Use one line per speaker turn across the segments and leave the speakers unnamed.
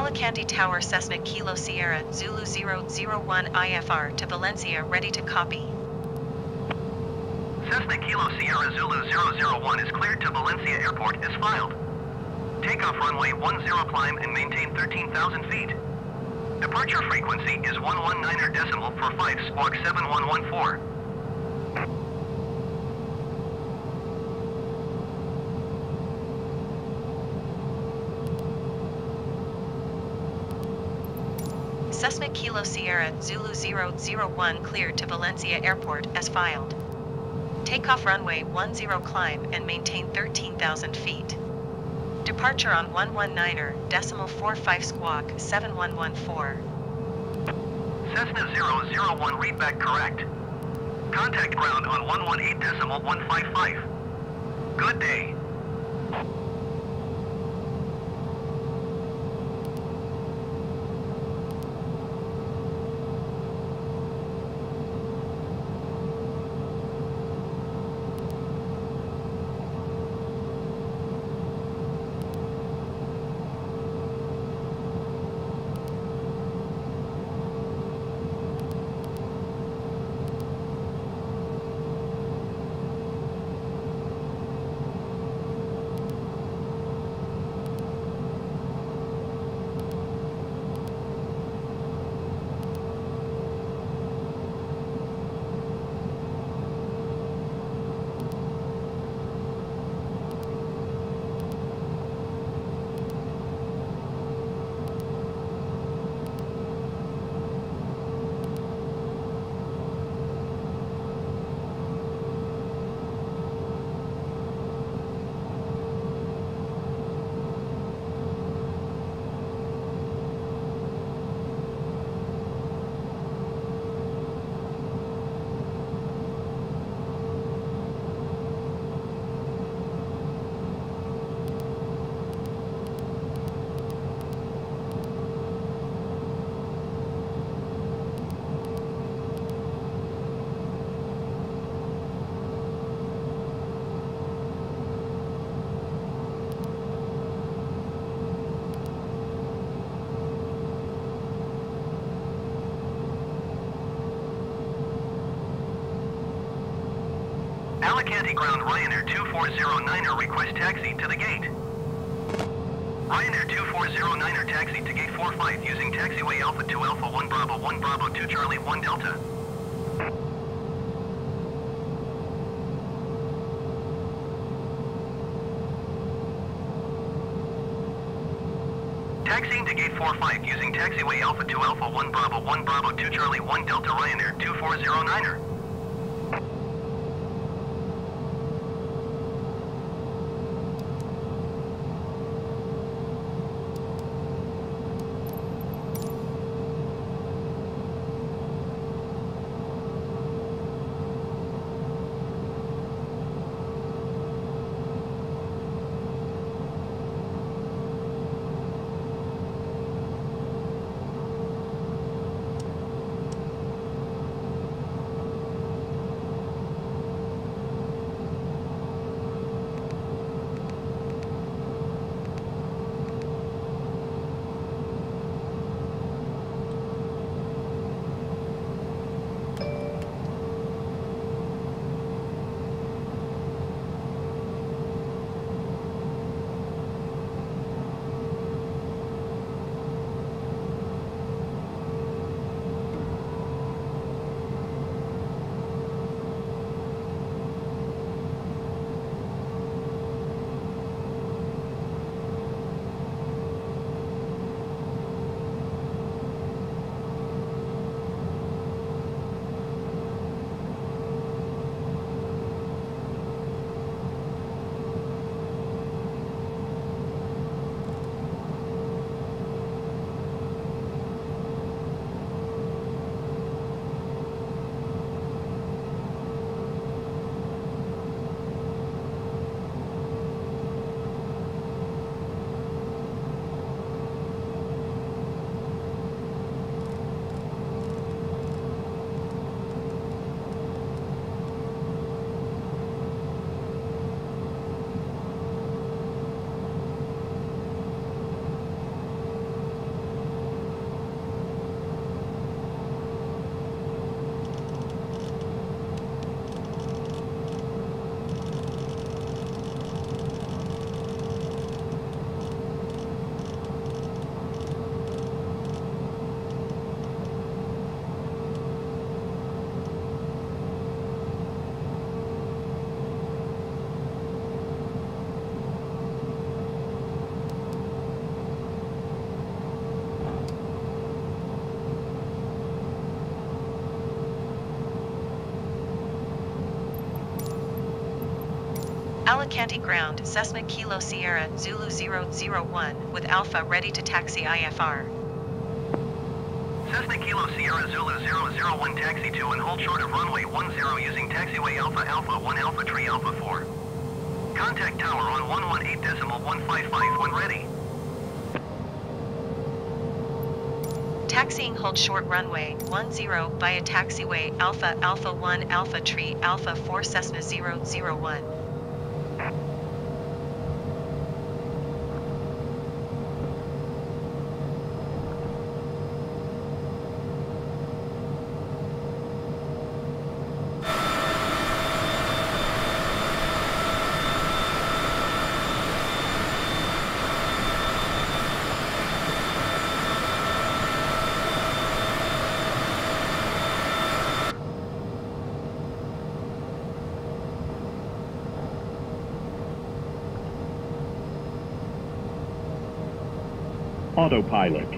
Alicante Tower Cessna Kilo Sierra Zulu 001 IFR to Valencia ready to copy.
Cessna Kilo Sierra Zulu 001 is cleared to Valencia Airport as filed. Takeoff runway 10 climb and maintain 13,000 feet. Departure frequency is 119er decimal for 5 squawk 7114.
Kilo Sierra Zulu 001 cleared to Valencia Airport as filed. Takeoff runway 10 climb and maintain 13,000 feet. Departure on 119er, decimal 45 squawk 7114.
Cessna 001 readback correct. Contact ground on 118 decimal 155. Good day. 2409er request taxi to the gate. Ryanair 2409er taxi to gate 45 using taxiway Alpha 2 Alpha 1 Bravo 1 Bravo 2 Charlie 1 Delta. Taxiing to gate 45 using taxiway Alpha 2 Alpha 1 Bravo 1 Bravo 2 Charlie 1 Delta Ryanair 2409er.
Alicante ground, Cessna Kilo Sierra Zulu 001 with Alpha ready to taxi IFR.
Cessna Kilo Sierra Zulu 001 taxi 2 and hold short of runway 10 using taxiway Alpha Alpha 1 Alpha Tree Alpha 4. Contact tower on 118.155 when ready.
Taxiing hold short runway 10 via taxiway Alpha Alpha 1 Alpha Tree Alpha 4 Cessna 001.
Autopilot.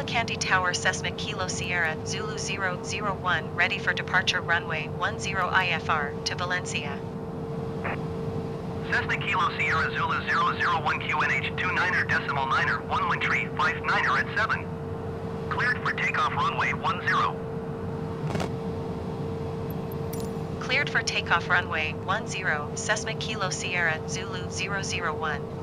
Alicante Tower Cessna Kilo Sierra Zulu 001 ready for departure runway 10 IFR to Valencia.
Cessna Kilo Sierra Zulu 001 QNH 29er decimal 9er 1 tree 5 9er at 7. cleared for takeoff runway 10.
Cleared for takeoff runway 10, Cessna Kilo Sierra Zulu 001.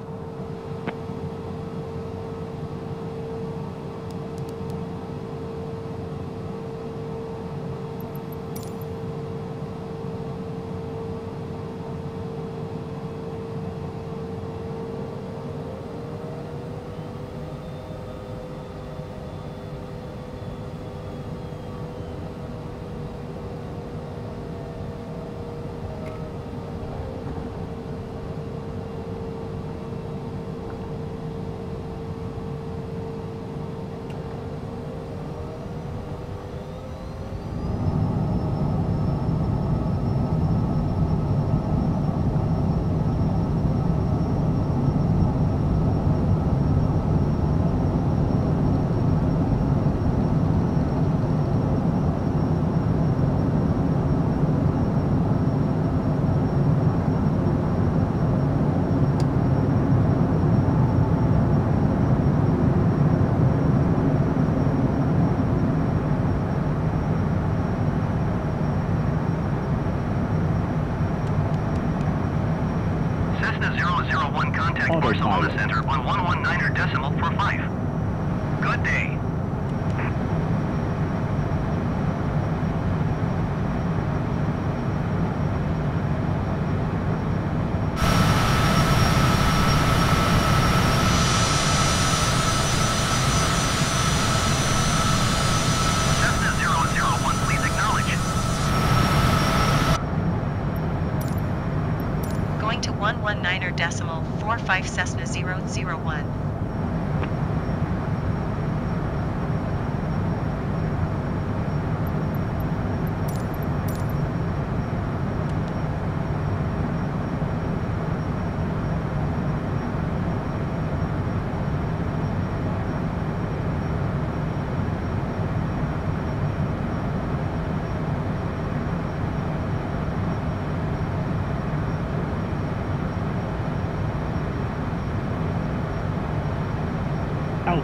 001.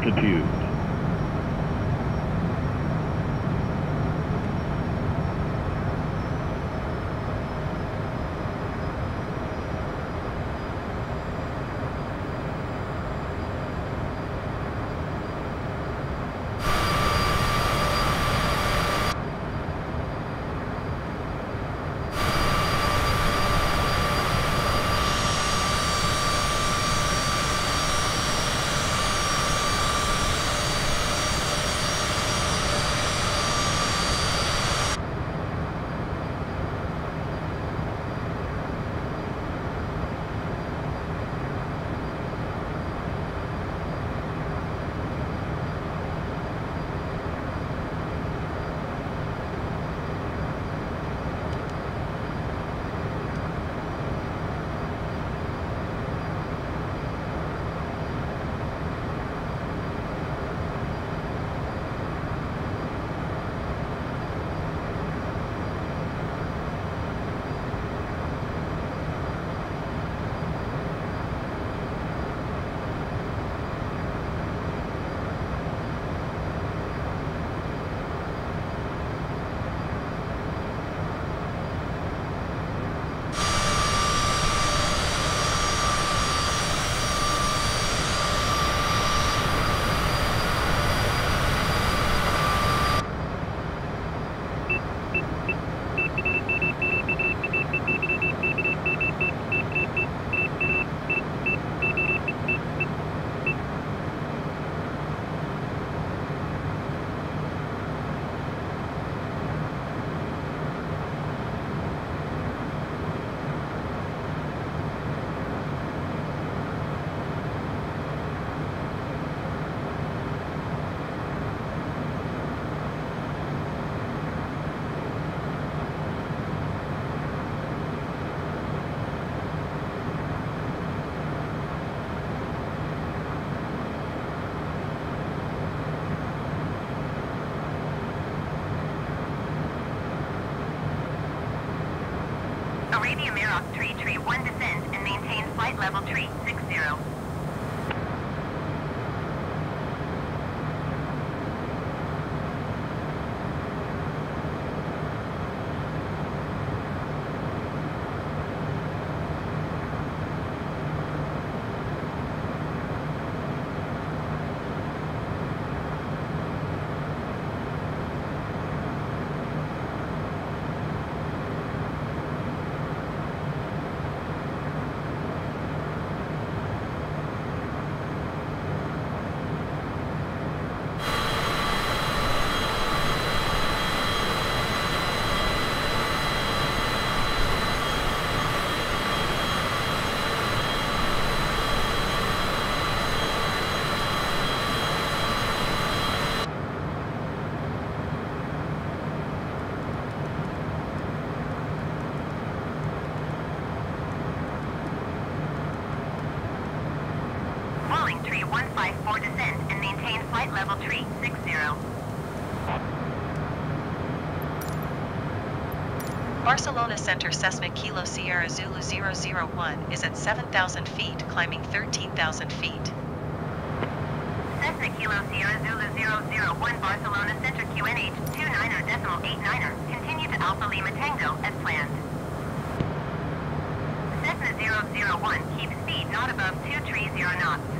Altitude.
Airplane 3154 descend and maintain flight level
360.
Barcelona Center Cessna Kilo Sierra Zulu 001 is at 7,000 feet, climbing 13,000 feet.
Cessna Kilo Sierra Zulu 001 Barcelona Center QNH 29er decimal 89er, continue to Alpha Lima Tango as planned. Cessna 001, keep speed not above 230 knots.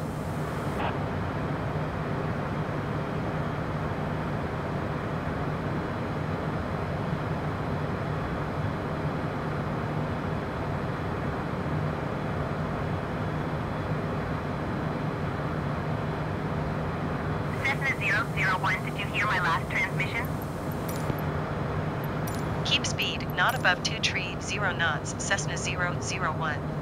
zero one.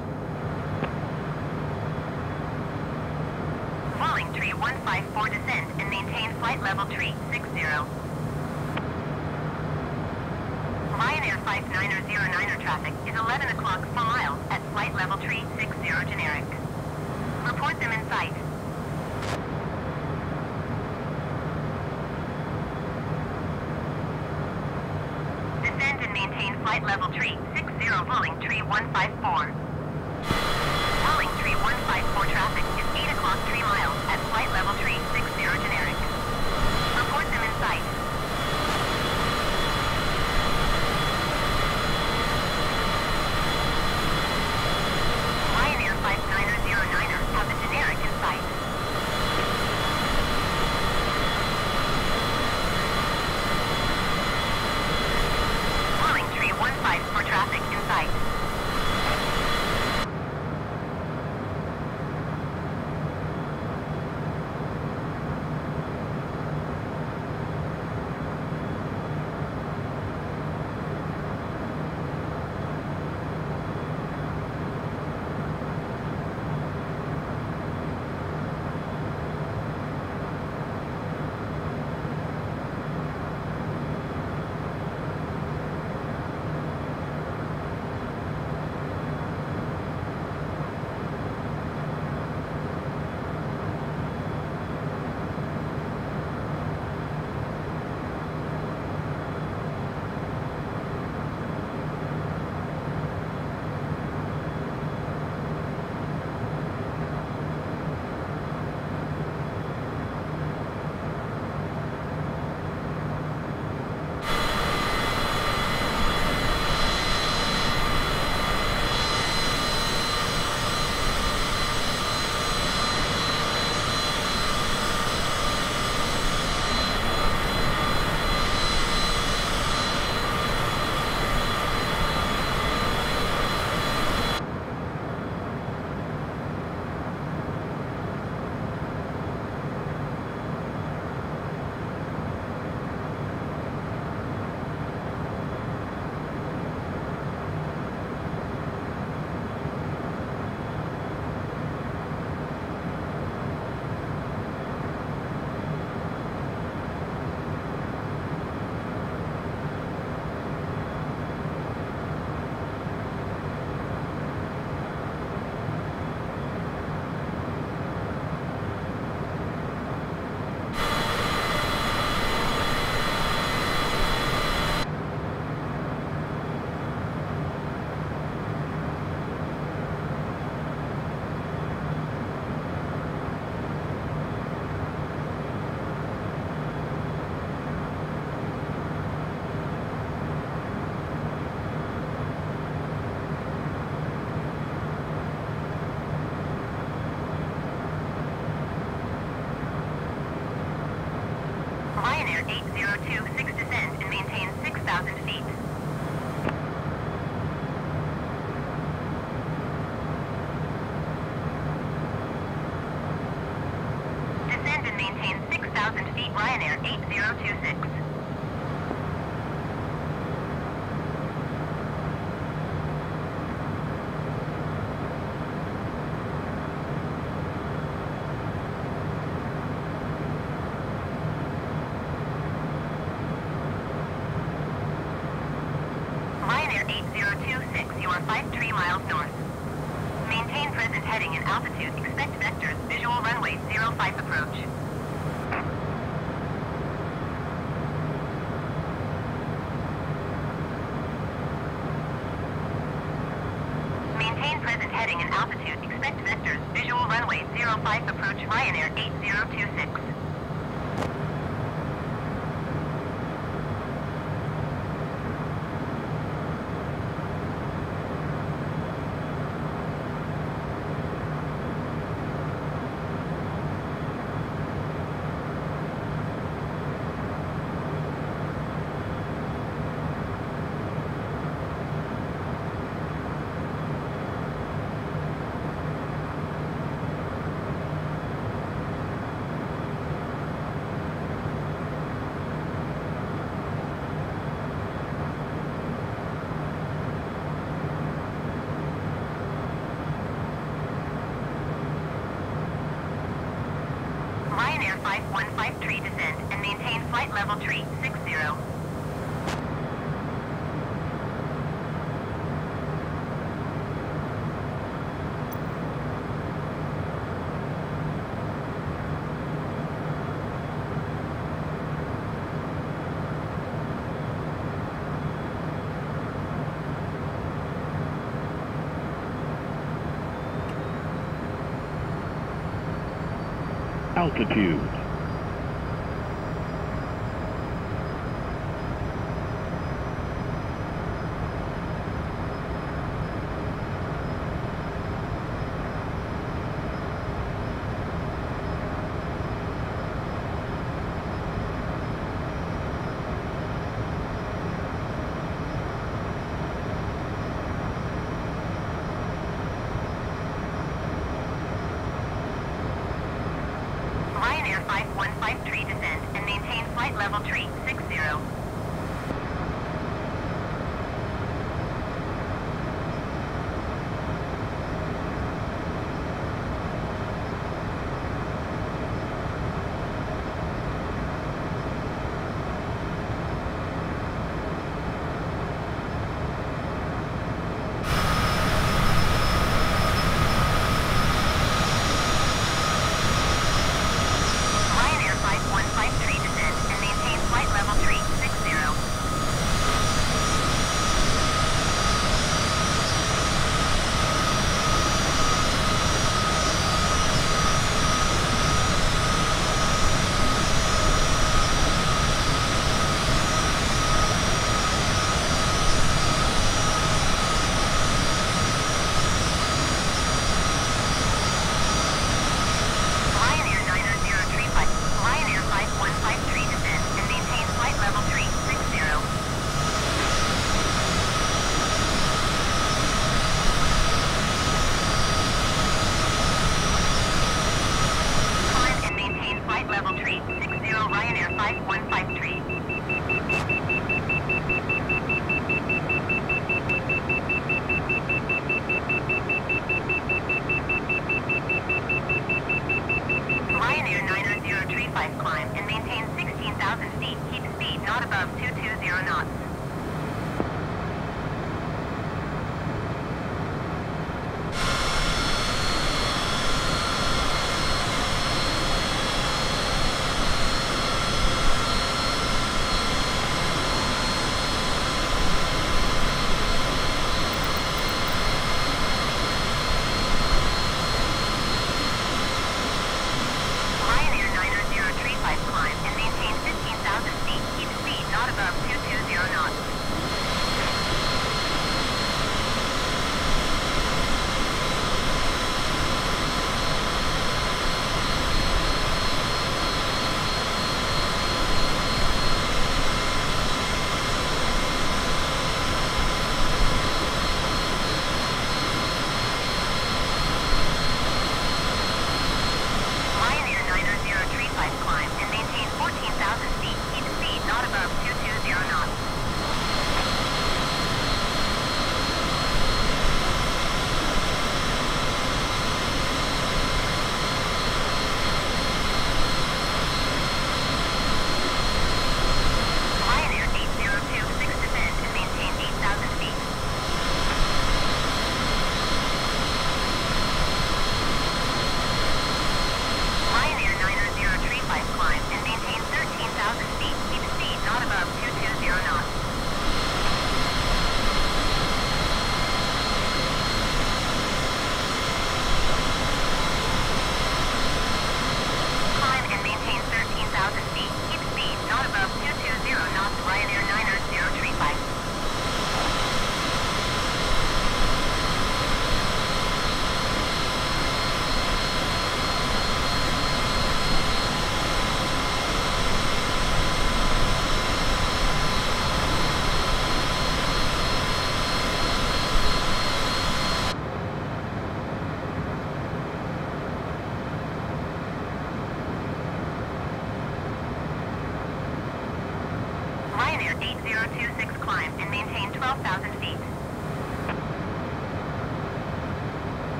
Altitude.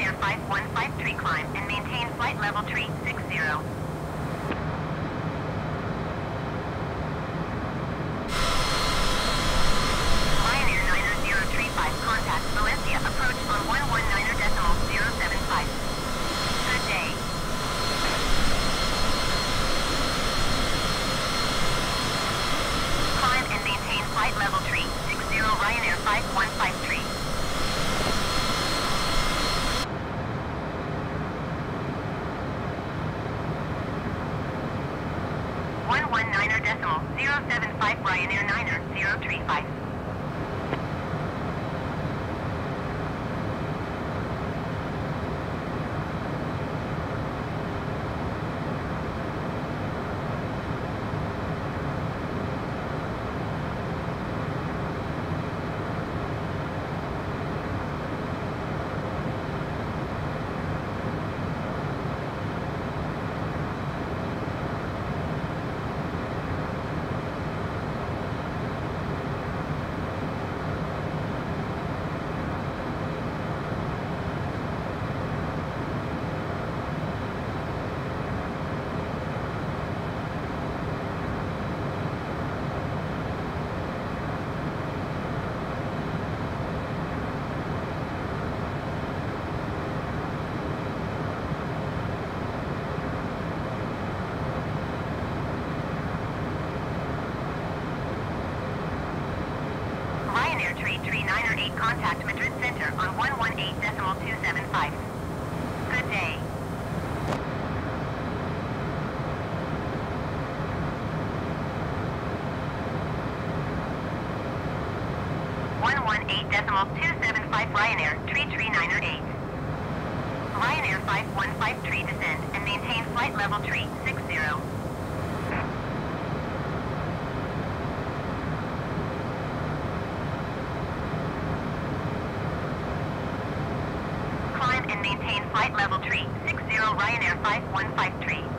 Air 5153 climb and maintain flight level 360. Eight 8.275 Ryanair, tree tree niner 8. Ryanair 515 tree descend and maintain flight level tree 60. Climb and maintain flight level tree 60 Ryanair 515 tree.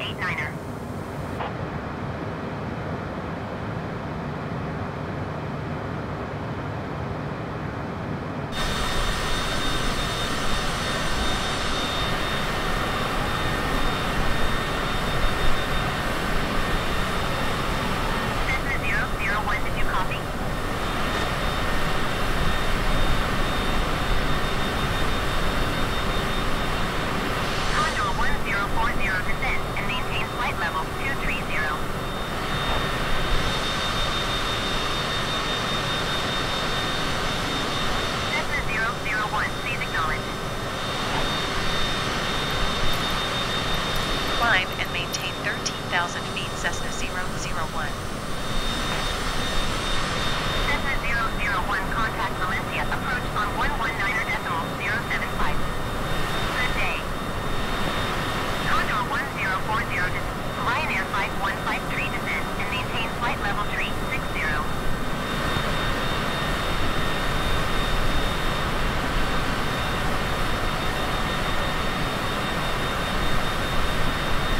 29er decimal 89er. Cessna 001, did you copy? Condor 1040 descend and maintain flight level 230. Cessna 001, please acknowledge.
Climb and maintain 13,000 feet Cessna 001.
Cessna 001, contact Valencia, approach on 119er decimal 075. Good day. Condor 1040 descend, Ryanair 5153 descend and maintain flight level tree 60.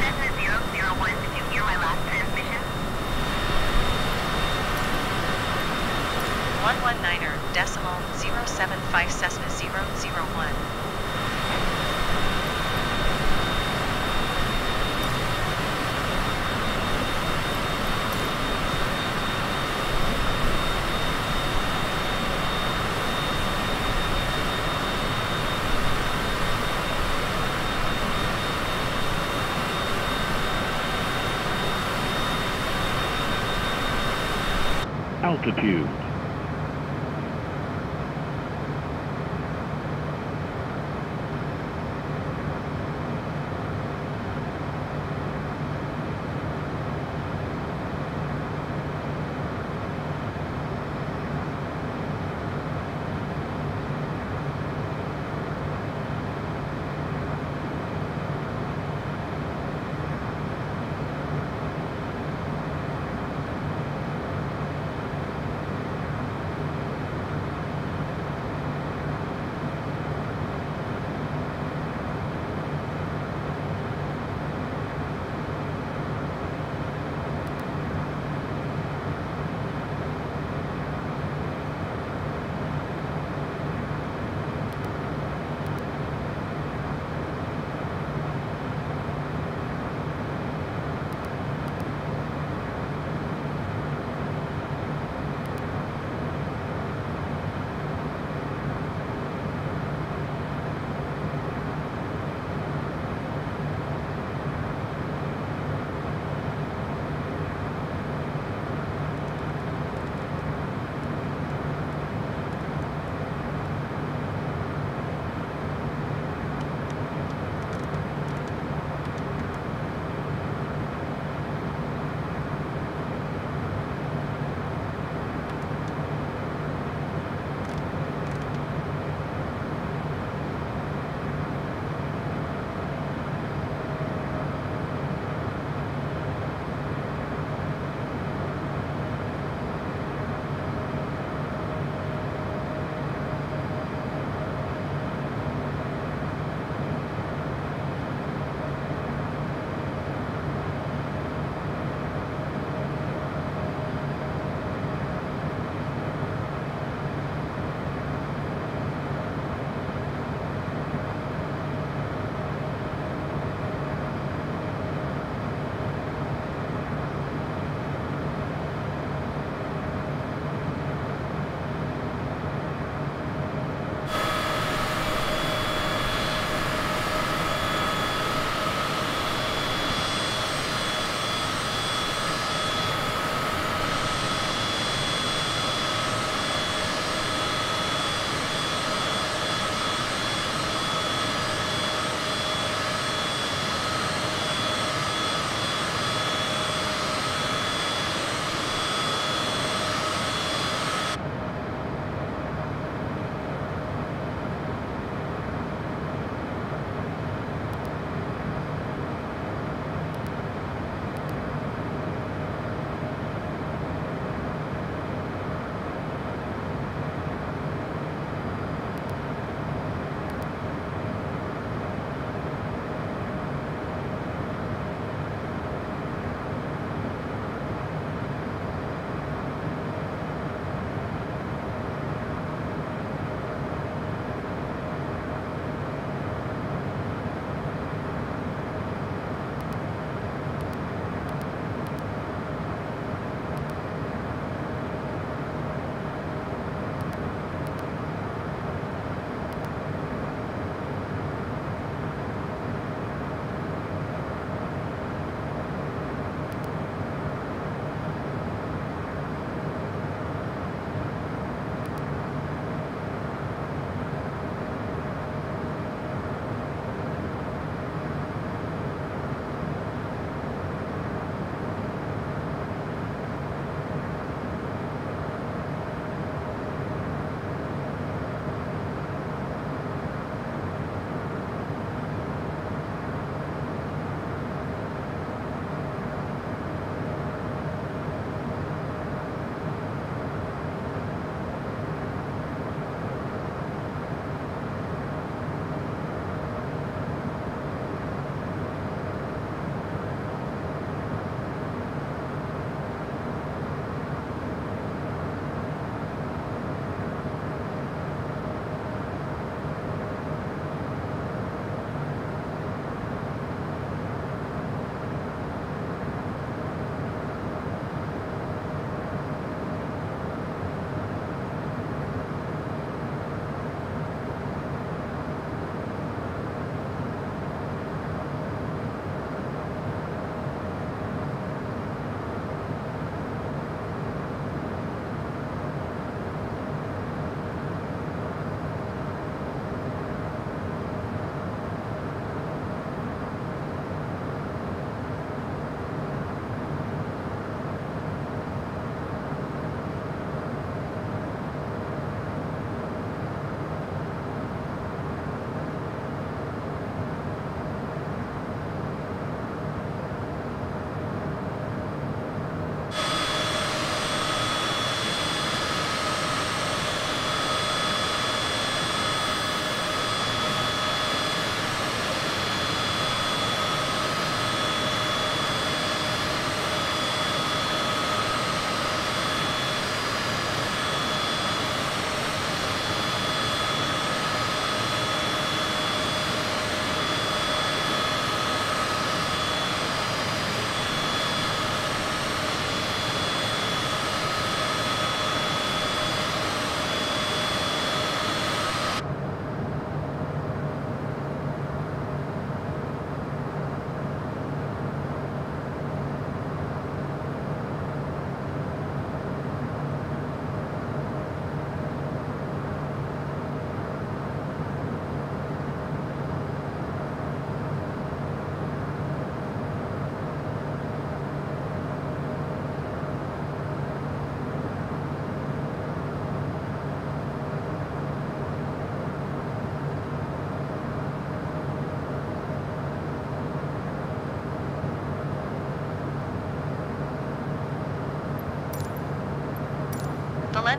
Cessna 001, did you hear my last transmission?
119er decimal 075 Cessna 001.
Altitude.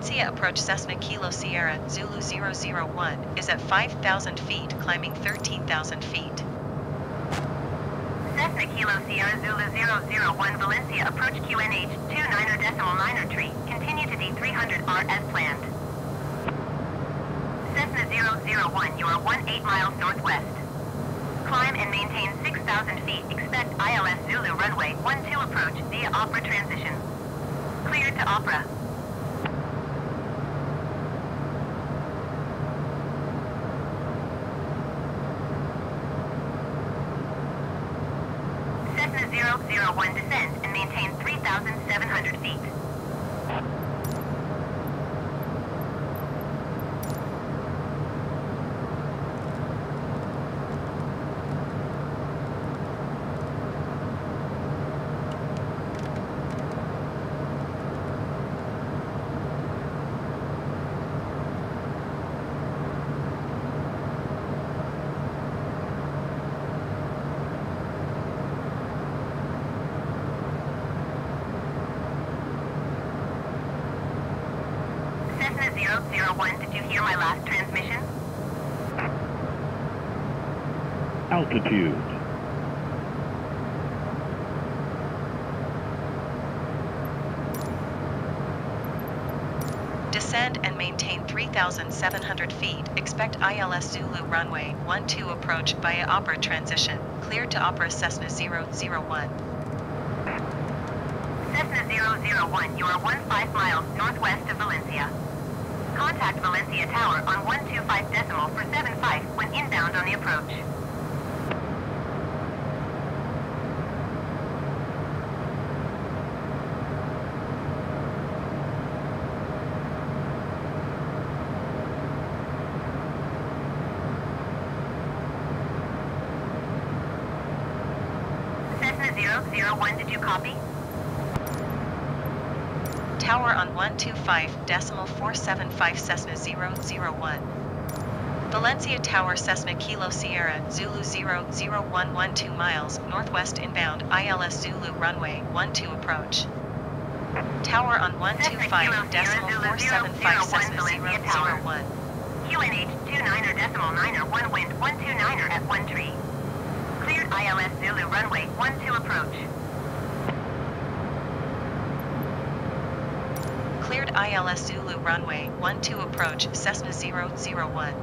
Valencia approach Cessna Kilo Sierra Zulu 001 is at 5,000 feet, climbing 13,000 feet.
Cessna Kilo Sierra Zulu 001 Valencia approach QNH 29er decimal niner tree. Continue to D300R as planned. Cessna 001, you are 18 miles northwest. Climb and maintain 6,000 feet. Expect ILS Zulu runway 1,700 feet,
expect ILS Zulu runway 12 approach via Opera transition, clear to Opera Cessna 001.
Cessna 001, you are 15 miles northwest of Valencia. Contact Valencia Tower on 125 decimal for 75 when inbound on the approach.
125 decimal 475 Cessna 001. Valencia Tower Cessna Kilo Sierra Zulu 00112 miles northwest inbound ILS Zulu runway 12 approach. Tower on 125 decimal 475 Cessna 001.
QNH 29er decimal 9er 1 wind 129er at 1 tree. Cleared ILS Zulu runway 12 approach.
Cleared ILS Zulu runway 12 approach Cessna 001.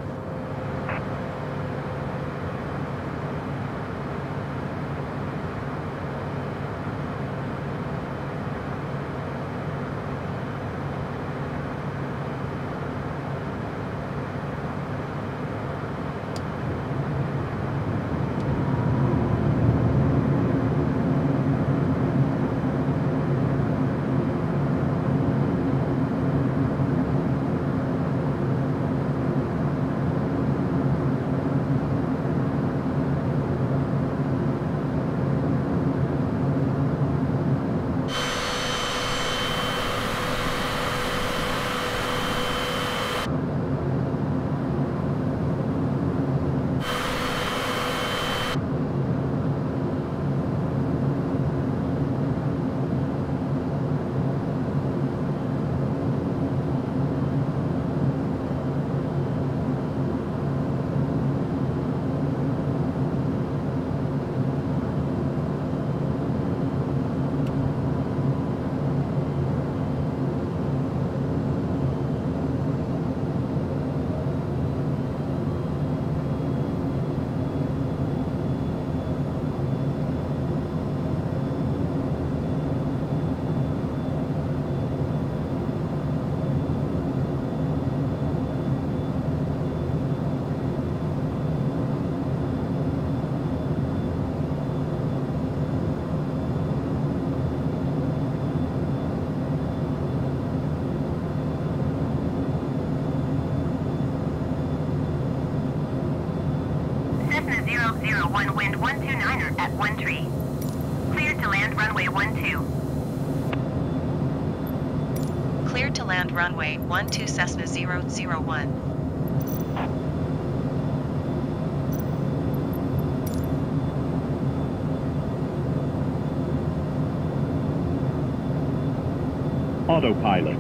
Cessna 001 wind 129er 1 tree. Cleared to land runway 12.
Cleared to land runway 12 Cessna 001.
Autopilot.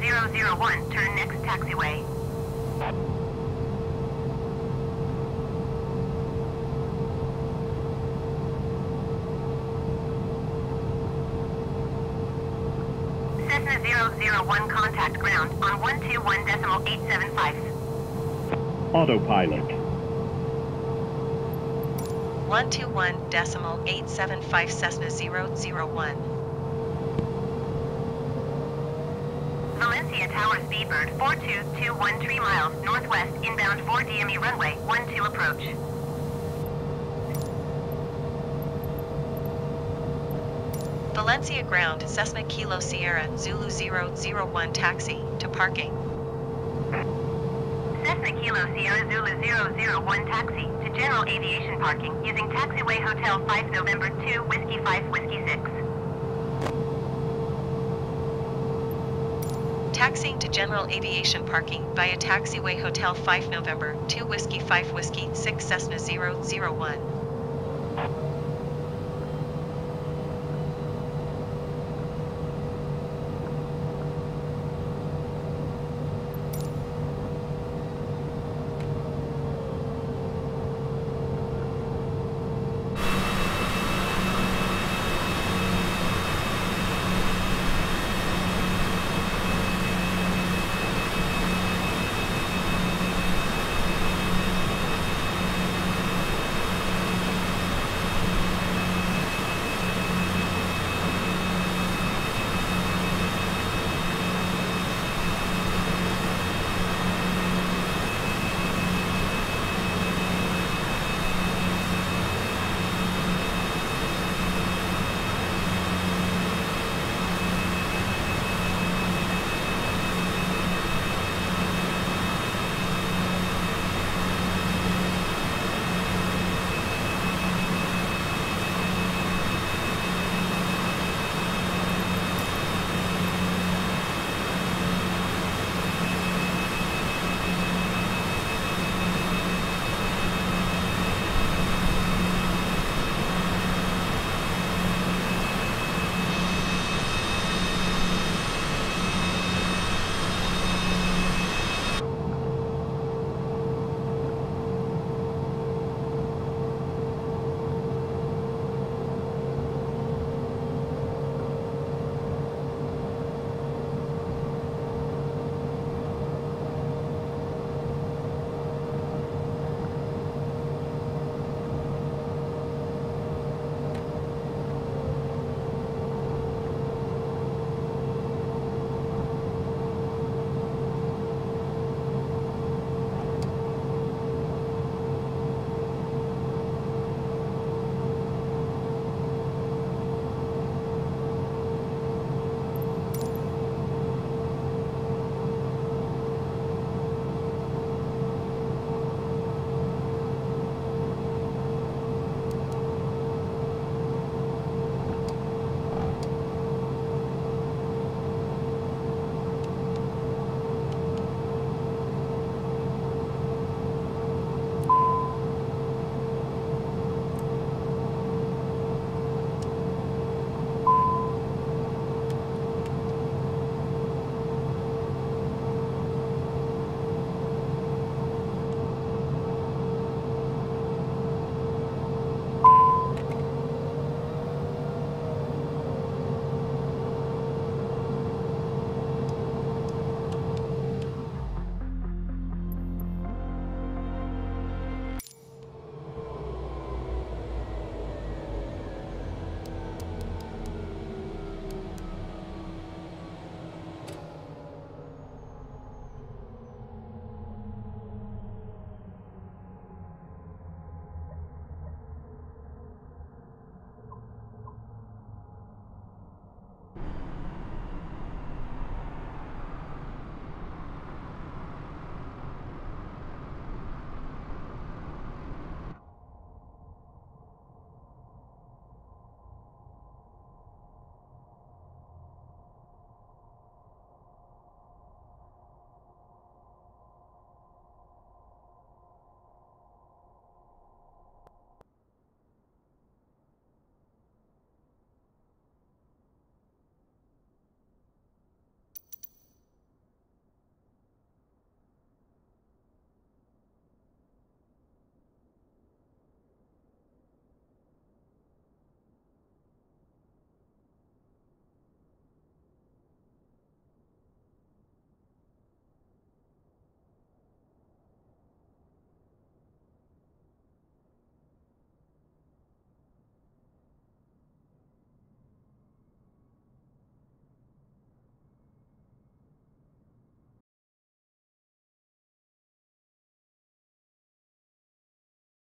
001, turn next taxiway. Cessna 001, contact ground on 121 decimal 875.
Autopilot.
121 decimal 875 Cessna 001.
Valencia Tower Speedbird 4221 3 miles northwest inbound 4 DME runway 12 approach.
Valencia ground Cessna Kilo Sierra Zulu 001 taxi to parking.
Cessna Kilo Sierra Zulu 001 taxi to general aviation parking using taxiway hotel 5 November 2 Whiskey 5 Whiskey 6.
Taxiing to general aviation parking via taxiway hotel 5 November 2 Whiskey 5 Whiskey 6 Cessna 001.